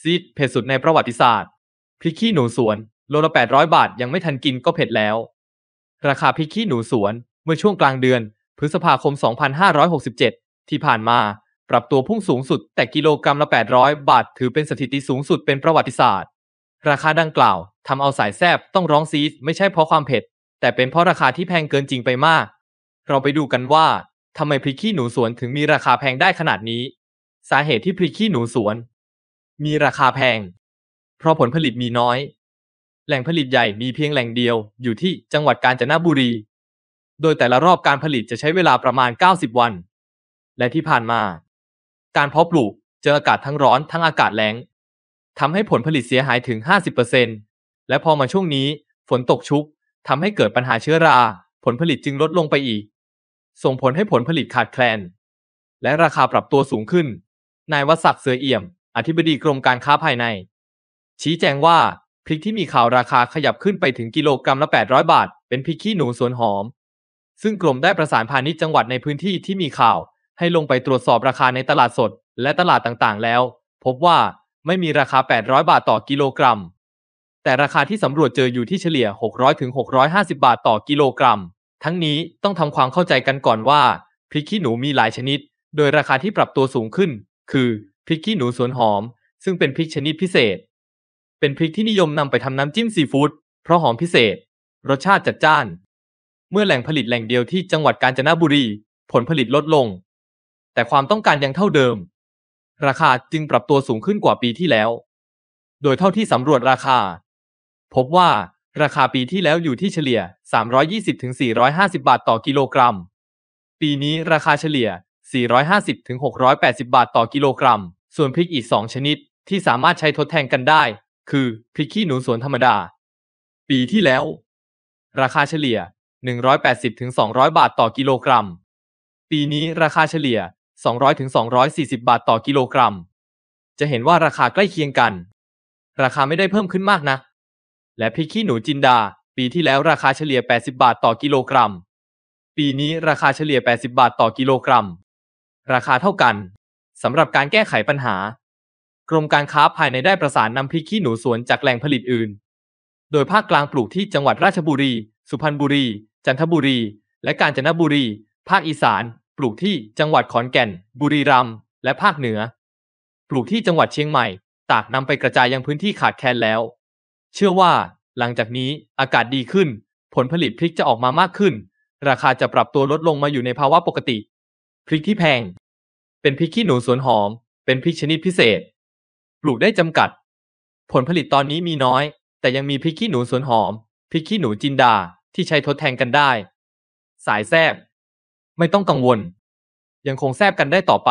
ซีดเผ็ดสุดในประวัติศาสตร์พริกขี้หนูสวนโลละ 800 บาทยังไม่ทันกินก็เผ็ดแล้ว ราคาพริกขี้หนูสวนเมื่อช่วงกลางเดือน พฤษภาคม 2567 ที่ผ่านมา ปรับตัวพุ่งสูงสุด แต่กิโลกรัมละ 800 บาท ถือเป็นสถิติสูงสุดเป็นประวัติศาสตร์ ราคาดังกล่าวทำเอาสายแซบต้องร้องซีดไม่ใช่เพราะความเผ็ด แต่เป็นเพราะราคาที่แพงเกินจริงไปมาก เราไปดูกันว่าทำไมพริกขี้หนูสวนถึงมีราคาแพงได้ขนาดนี้ สาเหตุที่พริกขี้หนูสวน มีราคาแพง เพราะผลผลิตมีน้อย แหล่งผลิตใหญ่มีเพียงแหล่งเดียวอยู่ที่จังหวัดกาญจนบุรี โดยแต่ละรอบการผลิตจะใช้เวลาประมาณ 90 วัน และที่ผ่านมา การเพาะปลูกเจออากาศทั้งร้อนทั้งอากาศแล้งทำให้ผลผลิตเสียหายถึง 50%และพอมาช่วงนี้ฝนตกชุกทำให้เกิดปัญหาเชื้อรา ผลผลิตจึงลดลงไปอีก ส่งผลให้ผลผลิตขาดแคลน และราคาปรับตัวสูงขึ้น นายวศักดิ์เสือเอี่ยม อธิบดีกรมการค้าภายใน ชี้แจงว่าพริกที่มีข่าวราคาขยับขึ้นไปถึงกิโลกรัมละ 800 บาท เป็นพริกขี้หนูสวนหอม ซึ่งกรมได้ประสานพาณิชย์จังหวัดในพื้นที่ที่มีข่าว ให้ลงไปตรวจสอบราคาในตลาดสด และตลาดต่างๆ แล้ว พบว่าไม่มีราคา 800 บาทต่อกิโลกรัม แต่ราคาที่สำรวจเจออยู่ที่เฉลี่ย 600ถึง650 บาทต่อกิโลกรัม ทั้งนี้ต้องทำความเข้าใจกันก่อนว่าพริกขี้หนูมีหลายชนิด โดยราคาที่ปรับตัวสูงขึ้น คือ ริกขี้หนูสวนหอม ซึ่งเป็นพริกชนิดพิเศษ เป็นพริกที่นิยมนำไปทำน้ำจิ้มซีฟู้ดเพราะหอมพิเศษ รสชาติจัดจ้าน เมื่อแหล่งผลิตแหล่งเดียวที่จังหวัดกาญจนบุรี ผลผลิตลดลง แต่ความต้องการยังเท่าเดิม ราคาจึงปรับตัวสูงขึ้นกว่าปีที่แล้ว โดยเท่าที่สำรวจราคา พบว่าราคาปีที่แล้วอยู่ที่เฉลี่ย 320-450 บาทต่อกิโลกรัม ปีนี้ราคาเฉลี่ย 450-680 บาทต่อกิโลกรัม ส่วนพริกอีก 2 ชนิดที่สามารถใช้ทดแทนกันได้ คือพริกขี้หนูสวนธรรมดา ปีที่แล้ว ราคาเฉลี่ย 180-200 บาทต่อกิโลกรัม ปีนี้ราคาเฉลี่ย 200-240 บาทต่อกิโลกรัม จะเห็นว่าราคาใกล้เคียงกัน ราคาไม่ได้เพิ่มขึ้นมากนะ และพริกขี้หนูจินดา ปีที่แล้วราคาเฉลี่ย 80 บาทต่อกิโลกรัม ปีนี้ราคาเฉลี่ย 80 บาทต่อกิโลกรัม ราคาเท่ากัน สำหรับการแก้ไขปัญหา กรมการค้าภายในได้ประสานนำพริกขี้หนูสวนจากแหล่งผลิตอื่น โดยภาคกลางปลูกที่จังหวัดราชบุรี สุพรรณบุรี จันทบุรี และกาญจนบุรี ภาคอีสาน ปลูกที่จังหวัดขอนแก่น บุรีรัมย์และภาคเหนือ ปลูกที่จังหวัดเชียงใหม่ ตากนำไปกระจายยังพื้นที่ขาดแคลนแล้ว เชื่อว่า หลังจากนี้อากาศดีขึ้น ผลผลิตพริกจะออกมามากขึ้น ราคาจะปรับตัวลดลงมาอยู่ในภาวะปกติ พริกที่แพง เป็นพริกขี้หนูสวนหอม เป็นพริกชนิดพิเศษ ปลูกได้จำกัด ผลผลิตตอนนี้มีน้อย แต่ยังมีพริกขี้หนูสวนหอม พริกขี้หนูจินดาที่ใช้ทดแทนกันได้ สายแซบไม่ต้องกังวล ยังคงแซบกันได้ต่อไป